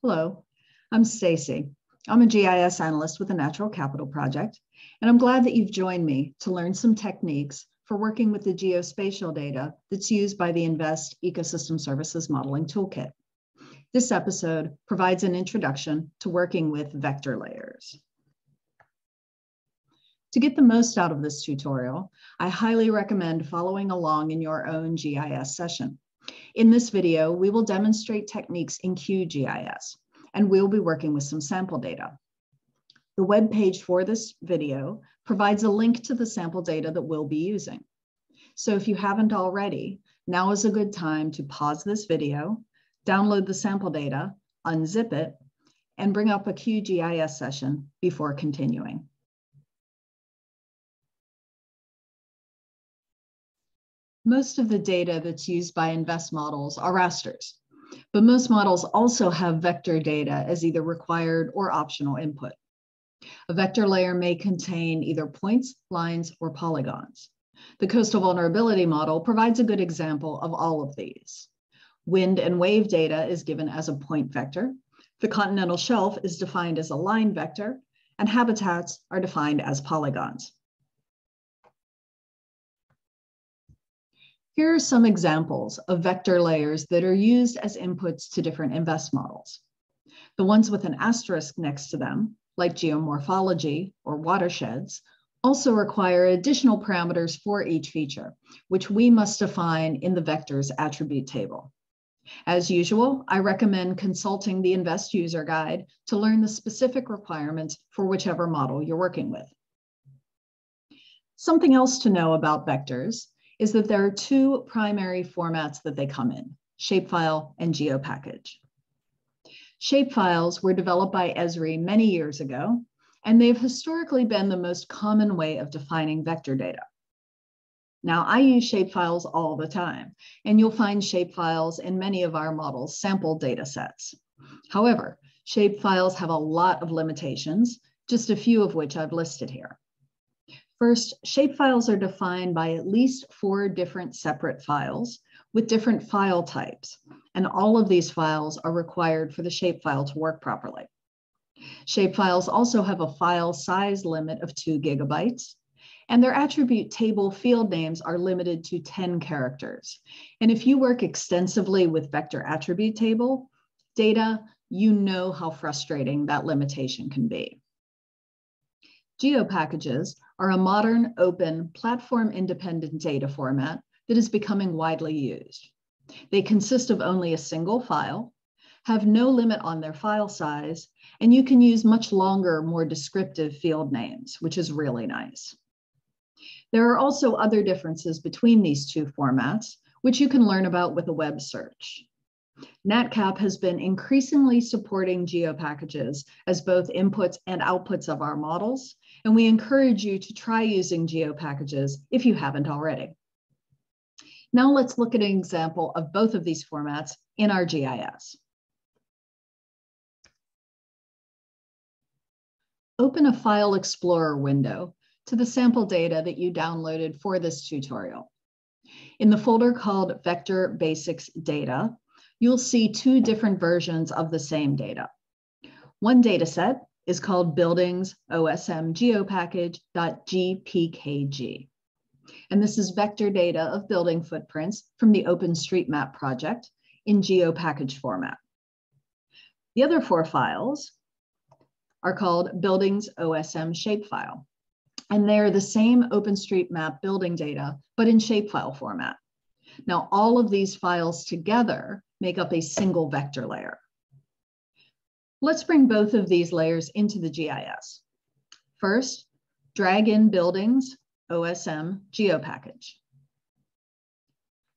Hello, I'm Stacie. I'm a GIS analyst with the Natural Capital Project, and I'm glad that you've joined me to learn some techniques for working with the geospatial data that's used by the InVEST Ecosystem Services Modeling Toolkit. This episode provides an introduction to working with vector layers. To get the most out of this tutorial, I highly recommend following along in your own GIS session. In this video, we will demonstrate techniques in QGIS, and we'll be working with some sample data. The web page for this video provides a link to the sample data that we'll be using. So if you haven't already, now is a good time to pause this video, download the sample data, unzip it, and bring up a QGIS session before continuing. Most of the data that's used by InVEST models are rasters, but most models also have vector data as either required or optional input. A vector layer may contain either points, lines, or polygons. The coastal vulnerability model provides a good example of all of these. Wind and wave data is given as a point vector. The continental shelf is defined as a line vector, and habitats are defined as polygons. Here are some examples of vector layers that are used as inputs to different InVEST models. The ones with an asterisk next to them, like geomorphology or watersheds, also require additional parameters for each feature, which we must define in the vectors attribute table. As usual, I recommend consulting the InVEST user guide to learn the specific requirements for whichever model you're working with. Something else to know about vectors is that there are two primary formats that they come in, shapefile and geopackage. Shapefiles were developed by Esri many years ago, and they've historically been the most common way of defining vector data. Now, I use shapefiles all the time, and you'll find shapefiles in many of our models' sample data sets. However, shapefiles have a lot of limitations, just a few of which I've listed here. First, shapefiles are defined by at least four different separate files with different file types, and all of these files are required for the shapefile to work properly. Shapefiles also have a file size limit of two gigabytes, and their attribute table field names are limited to 10 characters. And if you work extensively with vector attribute table data, you know how frustrating that limitation can be. GeoPackages are a modern, open, platform-independent data format that is becoming widely used. They consist of only a single file, have no limit on their file size, and you can use much longer, more descriptive field names, which is really nice. There are also other differences between these two formats, which you can learn about with a web search. NatCap has been increasingly supporting geopackages as both inputs and outputs of our models, and we encourage you to try using geopackages if you haven't already. Now let's look at an example of both of these formats in our GIS. Open a File Explorer window to the sample data that you downloaded for this tutorial. In the folder called Vector Basics Data, you'll see two different versions of the same data. One data set is called Buildings OSM Geopackage.gpkg. And this is vector data of building footprints from the OpenStreetMap project in geopackage format. The other four files are called Buildings OSM Shapefile. And they're the same OpenStreetMap building data, but in shapefile format. Now, all of these files together make up a single vector layer. Let's bring both of these layers into the GIS. First, drag in buildings, OSM, geopackage.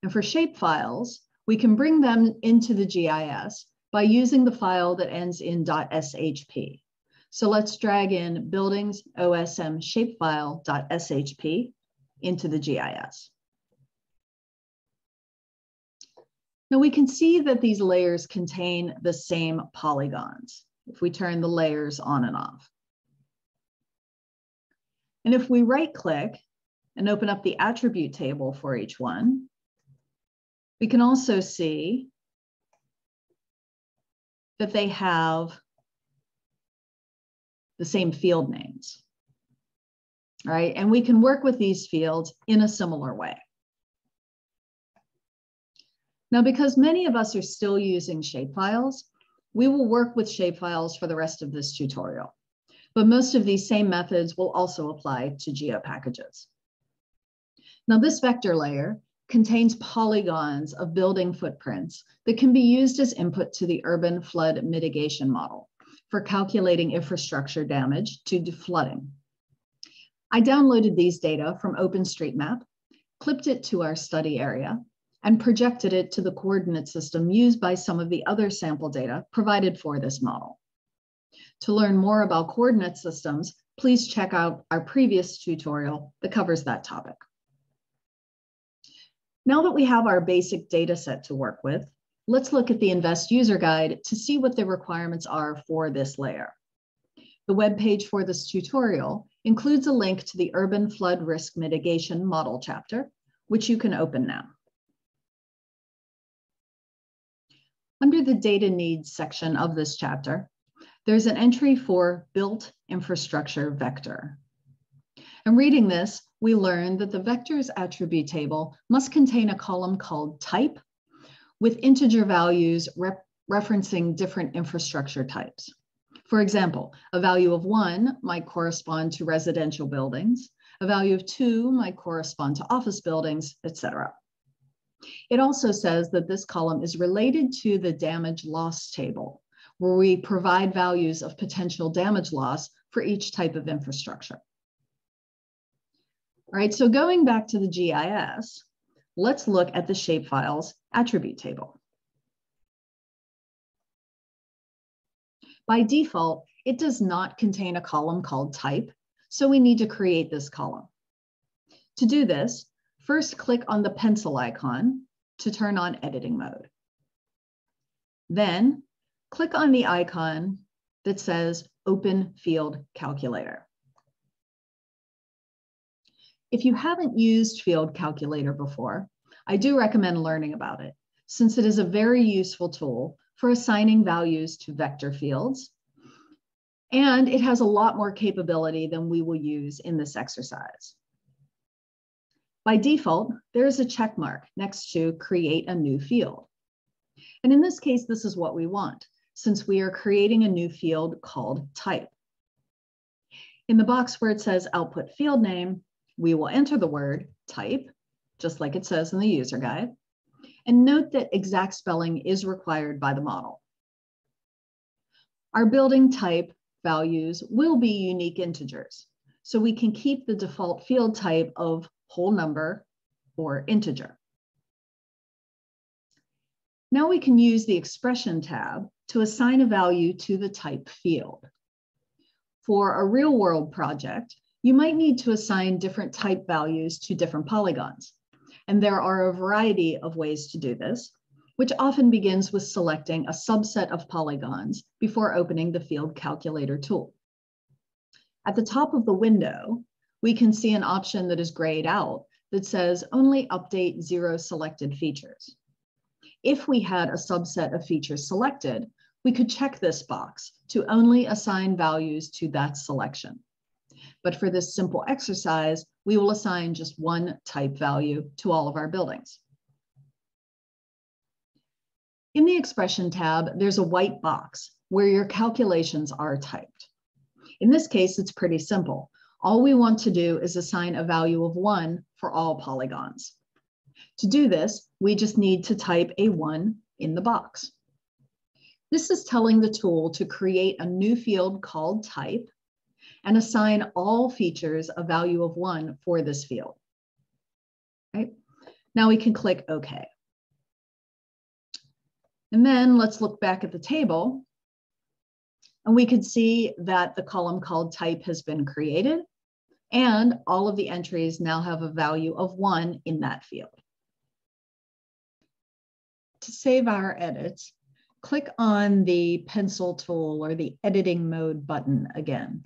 And for shape files, we can bring them into the GIS by using the file that ends in .shp. So let's drag in buildings OSM shapefile.shp into the GIS. Now we can see that these layers contain the same polygons if we turn the layers on and off. And if we right click and open up the attribute table for each one, we can also see that they have the same field names. right? and we can work with these fields in a similar way. Now, because many of us are still using shapefiles, we will work with shapefiles for the rest of this tutorial. But most of these same methods will also apply to geopackages. Now, this vector layer contains polygons of building footprints that can be used as input to the urban flood mitigation model for calculating infrastructure damage to flooding. I downloaded these data from OpenStreetMap, clipped it to our study area, and projected it to the coordinate system used by some of the other sample data provided for this model. To learn more about coordinate systems, please check out our previous tutorial that covers that topic. Now that we have our basic data set to work with, let's look at the InVEST user guide to see what the requirements are for this layer. The web page for this tutorial includes a link to the Urban Flood Risk Mitigation Model chapter, which you can open now. Under the data needs section of this chapter, there's an entry for built infrastructure vector. And reading this, we learn that the vectors attribute table must contain a column called type with integer values rep referencing different infrastructure types. For example, a value of one might correspond to residential buildings, a value of two might correspond to office buildings, etc. It also says that this column is related to the damage loss table, where we provide values of potential damage loss for each type of infrastructure. All right, so going back to the GIS, let's look at the shapefiles attribute table. By default, it does not contain a column called type, so we need to create this column. To do this, first click on the pencil icon to turn on editing mode. Then click on the icon that says Open Field Calculator. If you haven't used Field Calculator before, I do recommend learning about it since it is a very useful tool for assigning values to vector fields. And it has a lot more capability than we will use in this exercise. By default, there is a check mark next to create a new field. And in this case, this is what we want, since we are creating a new field called type. In the box where it says output field name, we will enter the word type, just like it says in the user guide, and note that exact spelling is required by the model. Our building type values will be unique integers, so we can keep the default field type of whole number or integer. Now we can use the expression tab to assign a value to the type field. For a real world project, you might need to assign different type values to different polygons. And there are a variety of ways to do this, which often begins with selecting a subset of polygons before opening the field calculator tool. At the top of the window, we can see an option that is grayed out that says only update zero selected features. If we had a subset of features selected, we could check this box to only assign values to that selection. But for this simple exercise, we will assign just one type value to all of our buildings. In the expression tab, there's a white box where your calculations are typed. In this case, it's pretty simple. All we want to do is assign a value of one for all polygons. To do this, we just need to type a one in the box. This is telling the tool to create a new field called type and assign all features a value of one for this field. Right? Now we can click OK. And then let's look back at the table. And we can see that the column called type has been created and all of the entries now have a value of one in that field. To save our edits, click on the pencil tool or the editing mode button again.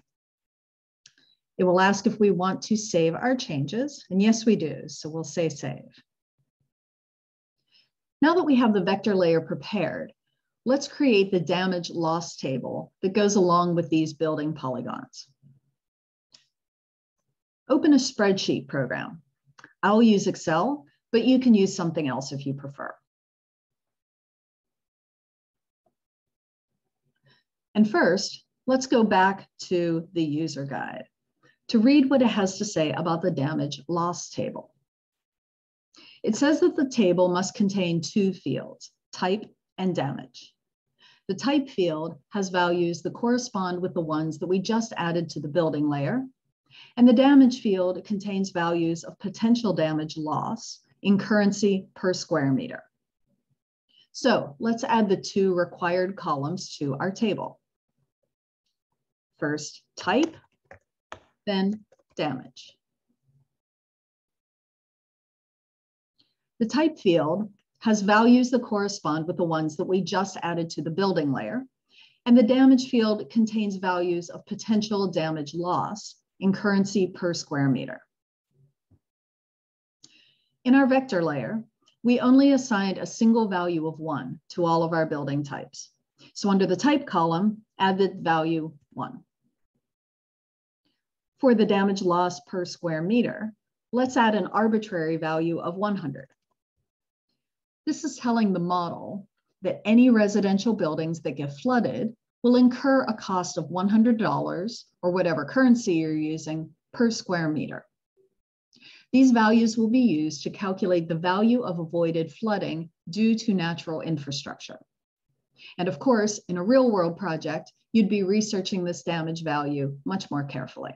It will ask if we want to save our changes, and yes, we do, so we'll say save. Now that we have the vector layer prepared, let's create the damage loss table that goes along with these building polygons. Open a spreadsheet program. I'll use Excel, but you can use something else if you prefer. And first, let's go back to the user guide to read what it has to say about the damage loss table. It says that the table must contain two fields, type and damage. The type field has values that correspond with the ones that we just added to the building layer. And the damage field contains values of potential damage loss in currency per square meter. So let's add the two required columns to our table. First type, then damage. The type field has values that correspond with the ones that we just added to the building layer. And the damage field contains values of potential damage loss in currency per square meter. In our vector layer, we only assigned a single value of one to all of our building types. So under the type column, add the value one. For the damage loss per square meter, let's add an arbitrary value of 100. This is telling the model that any residential buildings that get flooded will incur a cost of $100 or whatever currency you're using per square meter. These values will be used to calculate the value of avoided flooding due to natural infrastructure. And of course, in a real world project, you'd be researching this damage value much more carefully.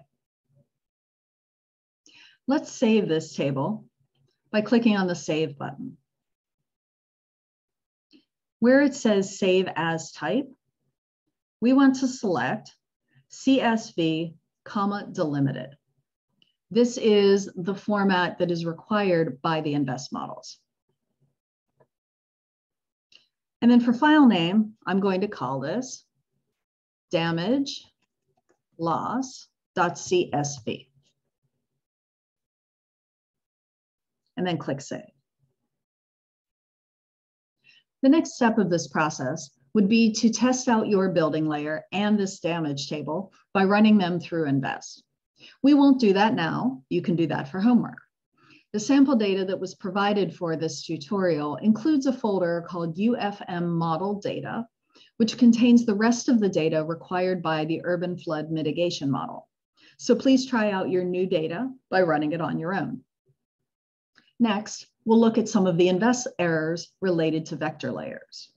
Let's save this table by clicking on the Save button. Where it says save as type, we want to select CSV, comma, delimited. This is the format that is required by the InVEST models. And then for file name, I'm going to call this damage loss.csv. And then click save. The next step of this process would be to test out your building layer and this damage table by running them through InVEST. We won't do that now. You can do that for homework. The sample data that was provided for this tutorial includes a folder called UFM model data, which contains the rest of the data required by the urban flood mitigation model. So please try out your new data by running it on your own. Next, we'll look at some of the InVEST errors related to vector layers.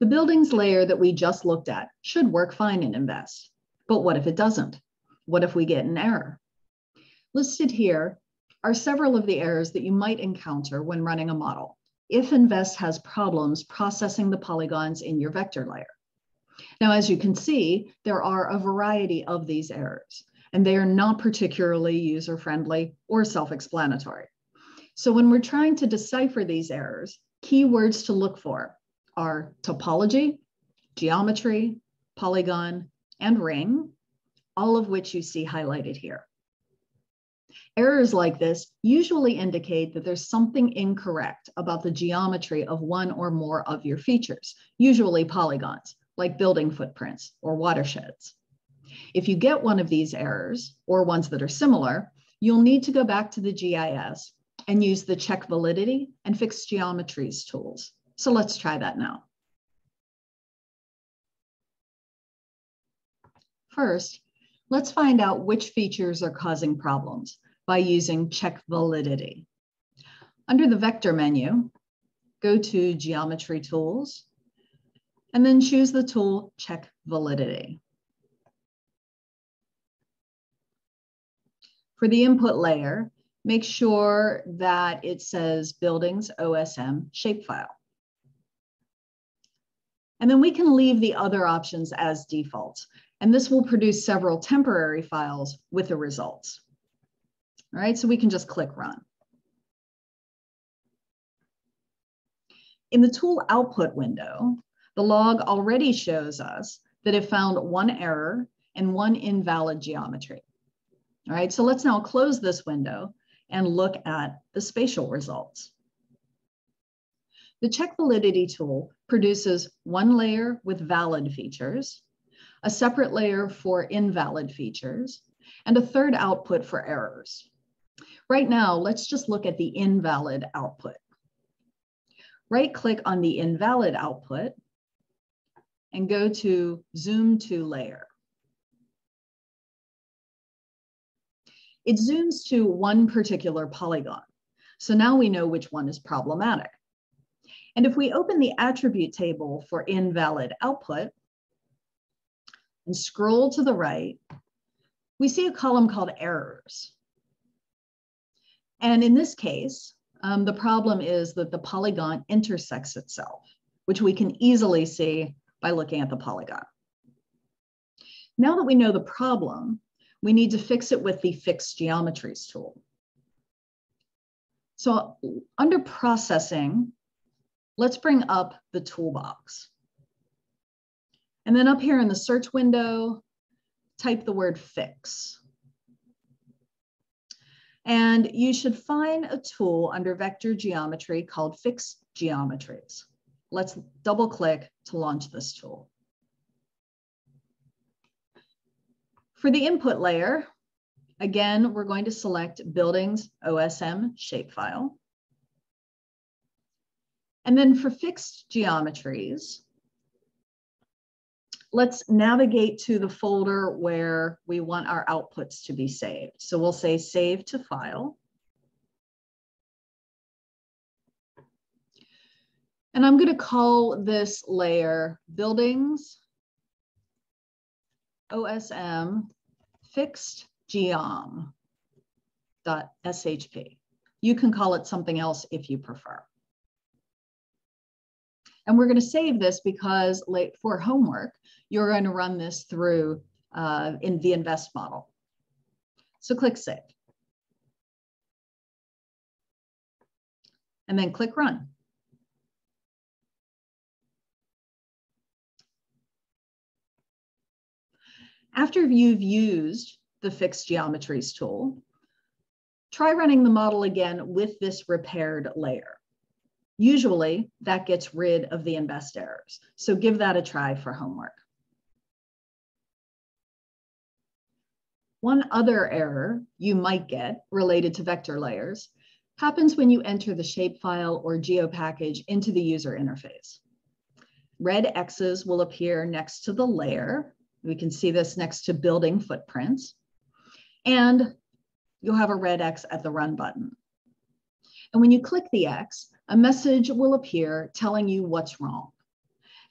The buildings layer that we just looked at should work fine in InVEST. But what if it doesn't? What if we get an error? Listed here are several of the errors that you might encounter when running a model if InVEST has problems processing the polygons in your vector layer. Now, as you can see, there are a variety of these errors and they are not particularly user-friendly or self-explanatory. So when we're trying to decipher these errors, key words to look for are topology, geometry, polygon, and ring, all of which you see highlighted here. Errors like this usually indicate that there's something incorrect about the geometry of one or more of your features, usually polygons, like building footprints or watersheds. If you get one of these errors or ones that are similar, you'll need to go back to the GIS and use the check validity and fix geometries tools. So let's try that now. First, let's find out which features are causing problems by using check validity. Under the vector menu, go to geometry tools, and then choose the tool check validity. For the input layer, make sure that it says buildings OSM shapefile. And then we can leave the other options as default. And this will produce several temporary files with the results. All right, so we can just click run. In the tool output window, the log already shows us that it found one error and one invalid geometry. All right, so let's now close this window and look at the spatial results. The check validity tool produces one layer with valid features, a separate layer for invalid features, and a third output for errors. Right now, let's just look at the invalid output. Right click on the invalid output and go to zoom to layer. It zooms to one particular polygon. So now we know which one is problematic. And if we open the attribute table for invalid output and scroll to the right, we see a column called errors. And in this case, um, the problem is that the polygon intersects itself, which we can easily see by looking at the polygon. Now that we know the problem, we need to fix it with the Fix Geometries tool. So under Processing, let's bring up the toolbox. And then up here in the search window, type the word fix. And you should find a tool under vector geometry called Fix Geometries. Let's double click to launch this tool. For the input layer, again, we're going to select Buildings OSM shapefile. And then for fixed geometries, let's navigate to the folder where we want our outputs to be saved. So we'll say save to file. And I'm going to call this layer buildings OSM fixed geom dot shp. You can call it something else if you prefer. And we're going to save this because late for homework, you're going to run this through uh, in the InVEST model. So click save. And then click run. After you've used the fixed geometries tool, try running the model again with this repaired layer. Usually that gets rid of the InVEST errors. So give that a try for homework. One other error you might get related to vector layers happens when you enter the shapefile or geopackage into the user interface. Red X's will appear next to the layer. We can see this next to building footprints. And you'll have a red X at the run button. And when you click the X, a message will appear telling you what's wrong.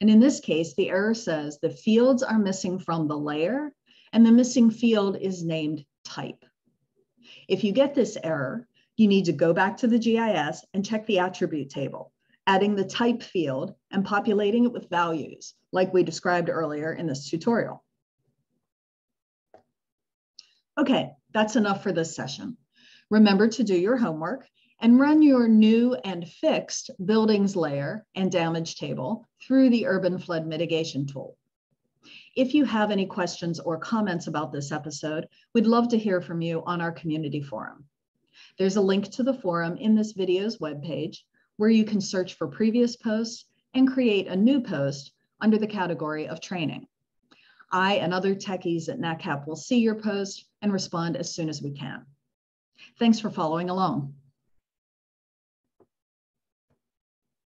And in this case, the error says the fields are missing from the layer and the missing field is named type. If you get this error, you need to go back to the GIS and check the attribute table, adding the type field and populating it with values like we described earlier in this tutorial. Okay, that's enough for this session. Remember to do your homework and run your new and fixed buildings layer and damage table through the urban flood mitigation tool. If you have any questions or comments about this episode, we'd love to hear from you on our community forum. There's a link to the forum in this video's webpage where you can search for previous posts and create a new post under the category of training. I and other techies at NatCap will see your post and respond as soon as we can. Thanks for following along.